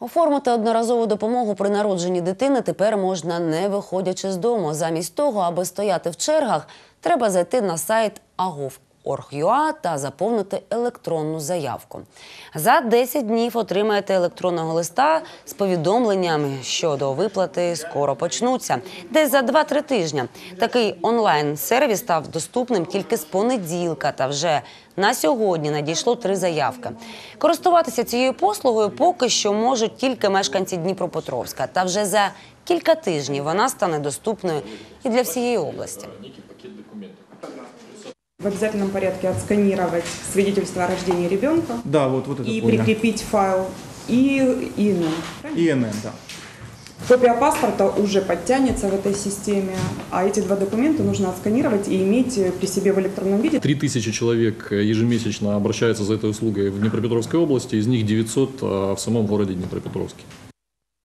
Оформити одноразову допомогу при народженні дитини тепер можна не виходячи з дому. Замість того, аби стояти в чергах, треба зайти на сайт agov.org.ua та заповнити електронну заявку. За 10 днів отримаєте електронного листа з повідомленням, що до виплати скоро почнуться. Десь за 2-3 тижні. Такий онлайн-сервіс став доступним тільки з понеділка, та вже на сьогодні надійшло три заявки. Користуватися цією послугою поки що можуть тільки мешканці Дніпропетровська. Та вже за кілька тижнів вона стане доступною і для всієї області. В обязательном порядке отсканировать свидетельство о рождении ребенка Да, вот, вот это и понял. прикрепить файл и ИНН. ИНН, да. Копия паспорта уже подтянется в этой системе, а эти два документа нужно отсканировать и иметь при себе в электронном виде. 3000 человек ежемесячно обращаются за этой услугой в Днепропетровской области, из них 900 а, в самом городе Днепропетровске.